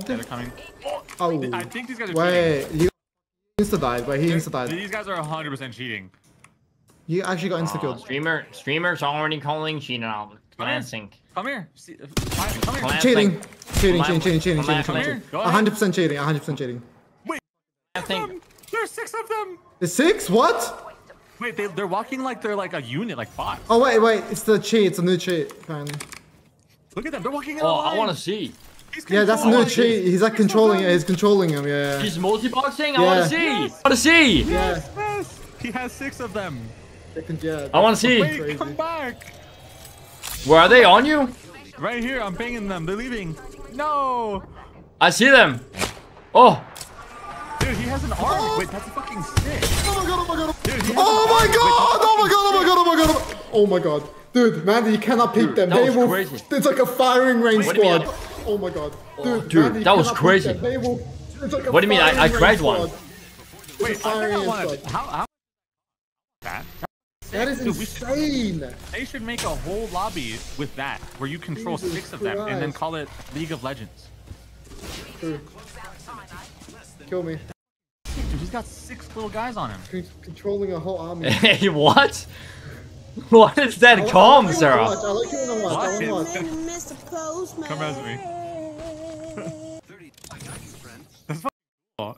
God. Yeah, they're coming. Oh. I think these guys are Wait, he insta died, but he insta died. These guys are 100% cheating. He actually got insta Aw, killed. streamer, streamers already calling cheating out. Come here. Glancing. Come here. See, uh, Simon, come here. Clan- Cheating. Cheating, cheating, cheating, cheating, come cheating, cheating. here. 100% cheating, 100% cheating. Wait. Glancing. There's six of them. The six? What? Wait, they, they're walking like they're like a unit, like bots. Oh, wait, wait. It's the cheat. It's a new cheat, apparently. Look at them. They're walking in Oh, a line. I want to see. He's Yeah, that's a controlling cheat. He's like controlling it. He's controlling him, yeah. He's multi-boxing. I want to see. I want to see. Yeah. Yes, yes. He has six of them. Second, yeah. I want to see. Wait, come back. Where are they on you? Right here. I'm banging them. They're leaving. No. I see them. Oh, Dude, he has an arm. Oh. Wait, that's fucking sick. Oh my god, oh my god. Dude, oh, oh my arm. Oh god! Oh my god! Oh my god! Oh my god! oh my- Oh my god! Dude, man, you cannot peek Dude, them. that They will. crazy. It's like a firing range What do squad. Oh my god, oh. dude, dude, man, that was crazy. them. Will. Like What do you mean? I- firing I range one. Wait, I firing think I want squad. to. How? How? That. That is Dude, we should- insane. They should make a whole lobby with that, where you control Jesus six of them, and then call it League of Legends. Dude. Kill me. Dude, he's got six little guys on him. Con- Controlling a whole army. hey, what? What is that I calm, it when I Sarah? watch, I like it when I watch. I wanna What? watch. Come as me.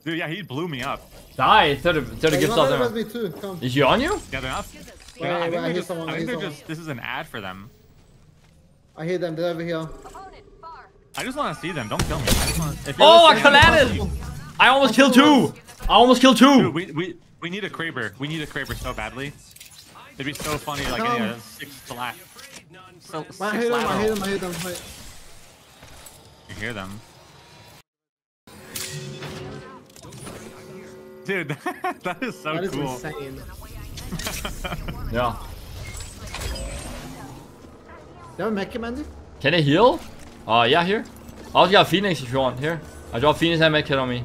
Dude, yeah, he blew me up. Die. 30, 30 Hey, gifts you out wanna res there. me too. Come. Is he on you? Yeah, they're not. Wait, They're I wait, think I they're just. someone, I I think hear they're someone. just. This is an ad for them. I hear them. They're over here. I just want to see them. Don't kill me. I just wanna, if Oh, I listening, collided. I almost killed two. I almost killed Dude, two. we, we we need a Kraber. We need a Kraber so badly. It'd be so funny, like Come. any uh, six to laugh. So, six I hear them. I lateral. hear them. I hear them. Wait. You hear them. Dude, that is so That is cool. insane. Yeah. Do You have a mech commander? Can they heal? Uh, yeah, here. I also got Phoenix if you want. Here. I dropped Phoenix and Medkit on me.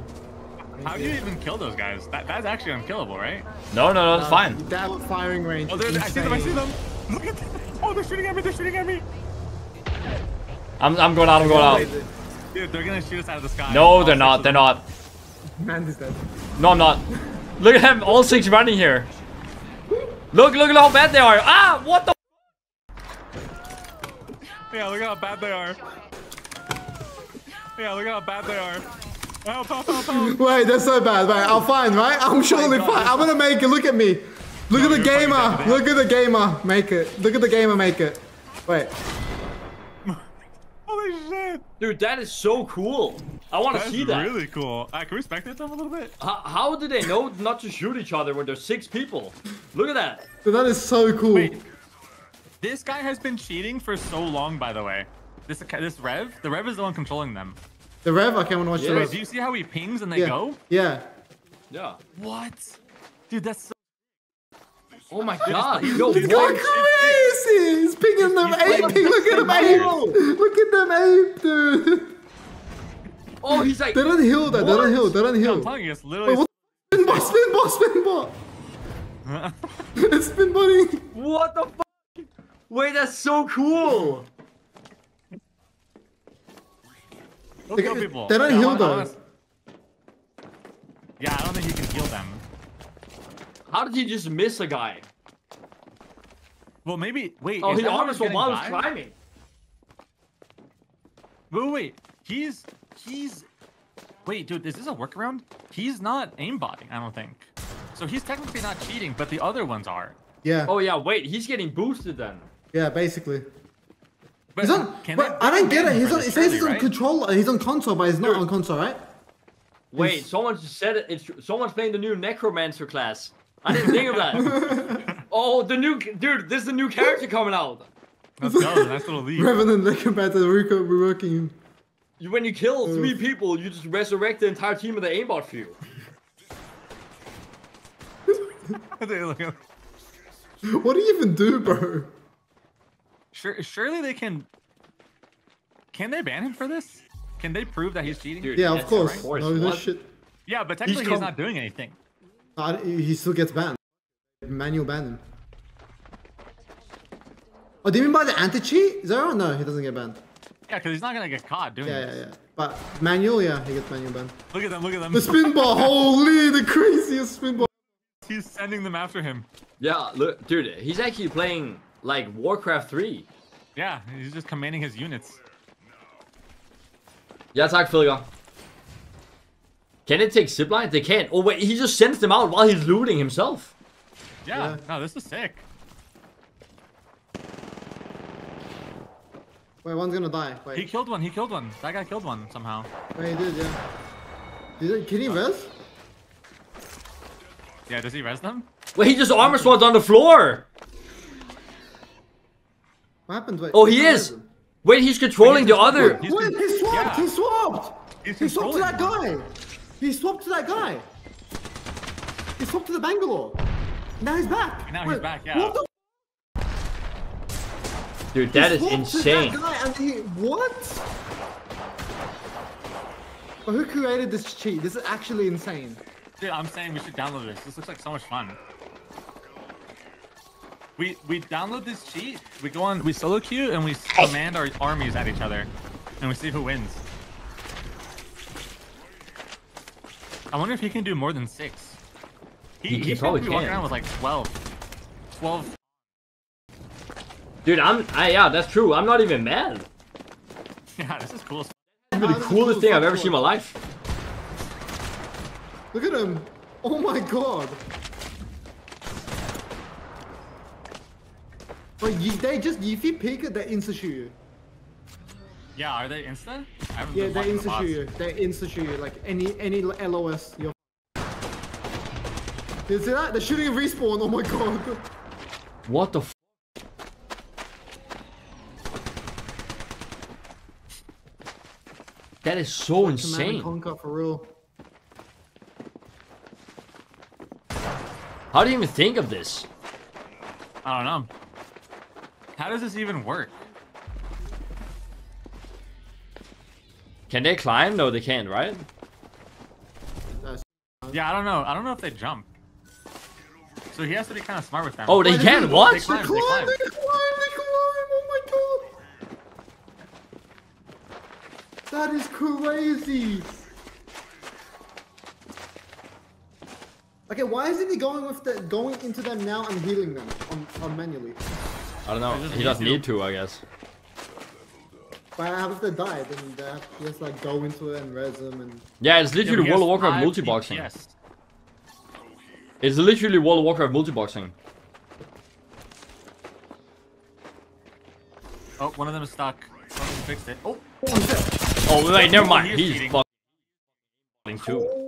How do you even kill those guys? That that's actually unkillable, right? No, no, no, it's fine. That firing range. Oh, is they're, I see them. I see them. Look at them. Oh, they're shooting at me. They're shooting at me. I'm, I'm going out. I'm going out. Dude, they're gonna shoot us out of the sky. No, they're not. of They're not. Man is dead. No, I'm not. Look at them. All six running here. Look, look at how bad they are. Ah, what the? Yeah, look at how bad they are. Yeah, look at how bad they are. Help, help, help, help. Wait, that's so bad. Wait, I'm fine, right? I'm surely God, fine. I'm gonna make it. Look at me. Look No, at the gamer. Look at the gamer. Make it. Look at the gamer. Make it. Wait. Holy shit. Dude, that is so cool. I want to see that. really cool. Uh, can we spectate them a little bit? How, how do they know not to shoot each other when there's six people? Look at that. Dude, that is so cool. Wait. This guy has been cheating for so long, by the way. This this Rev, the Rev is the one controlling them. The Rev. I can't want to watch Yeah, the rev. do you see how he pings and they Yeah. go? Yeah. Yeah. What? Dude, that's so Oh my god. he's- Yo, he's what? going- crazy! He's pinging them he's playing aping. Look at them the ape. Look at them ape, dude. Oh, he's like. They don't heal that. They don't What? heal. They don't I'm heal. telling you, it's Wait, literally. what? Spin bot, spin bot, spin bot. it's spin botting. What the fuck? Wait, that's so cool. Go They- kill people. they don't Yeah, heal wanna- though. Yeah, I don't think he can heal them. How did he just miss a guy? Well, maybe. Wait. Oh, is he that almost we're went while he was climbing. Wait, wait, wait. He's he's. Wait, dude, this is this a workaround? He's not aimbotting, I don't think. So he's technically not cheating, but the other ones are. Yeah. Oh yeah, wait, he's getting boosted then. Yeah, basically. But He's on. Um, can But they- I don't get it. He's on. It says he's on right? control. He's on console, but he's not Dude. on console, right? Wait, He's- someone just said it. It's someone's playing the new Necromancer class. I didn't think of that. oh, the new dude. There's the new character coming out. Let's go. Nice little lead. Revenant looking back to the Rico we're working. You, when you kill uh. three people, you just resurrect the entire team of the aimbot for you. What do you even do, bro? Sure, surely they can. Can they ban him for this? Can they prove that he's cheating? Dude. Yeah, of course. right. Of course. No, this shit. Yeah, but technically he's, com- not doing anything. Uh, he still gets banned. Manual ban him. Oh, do you mean by the anti cheat? Is that right? No, he doesn't get banned. Yeah, because he's not gonna get caught doing Yeah, this. yeah, yeah. But manual, yeah, he gets manual ban. Look at them, look at them. The spin bot, holy, the craziest spin bot. He's sending them after him. Yeah, look, dude, he's actually playing like Warcraft 3. Yeah, he's just commanding his units. Ja, tak, Fedger. Can it take zipline? They can't. Oh, wait, he just sends them out while he's looting himself. Yeah, Yeah. no, this is sick. Wait, one's gonna die. He killed one, he killed one. That guy killed one somehow. wait, he did, yeah. Did it, can he uh, res? Yeah, does he res them? Wait, he just armor swapped on the floor. What happened? Wait. Oh, he is. him? Wait, he's controlling the other. He's Wait, he swapped! yeah. He swapped! He's He swapped to that controlling guy! He swapped to that guy! He swapped to the Bangalore! Now he's back! Now he's back, yeah. What the Dude, that he is insane. To that guy and he, what? But who created this cheat? This is actually insane. Dude, I'm saying we should download this. This looks like so much fun. We we download this cheat, we go on, we solo queue, and we command our armies at each other, and we see who wins. I wonder if he can do more than six. He, He can- he's probably probably walking around with like 12. 12. Dude, I'm. I, yeah, that's true. I'm not even mad. Yeah, this is cool. This is How the does coolest it thing I've ever seen in my life. Look at him! Oh my god! But you, they just, if you pick it, they insta shoot you. Yeah, are they insta? I haven't Yeah, they watching the insta bots. shoot you. They insta shoot you. Like any any LOS. You're. You see that? They're shooting a respawn. Oh my god. What the? F that is so Command and insane. conquer for real. How do you even think of this? I don't know. How does this even work? Can they climb? No, they can't, right? Yeah, I don't know. I don't know if they jump. So he has to be kind of smart with them. Oh, they can. they- What? they They climb, climb, they climb. they climb, they climb, oh my god! That is crazy! Okay, why isn't he going with the going into them now and healing them on, on manually? I don't know. They just He need doesn't need to, I guess. But how if they die? Then they have to just like go into it and res them and Yeah, it's literally he World of has Warcraft five multi-boxing. It's literally World of Warcraft multi-boxing. Oh, one of them is stuck. Someone fixed it. Oh, Oh wait, never mind. He's He's fucking too.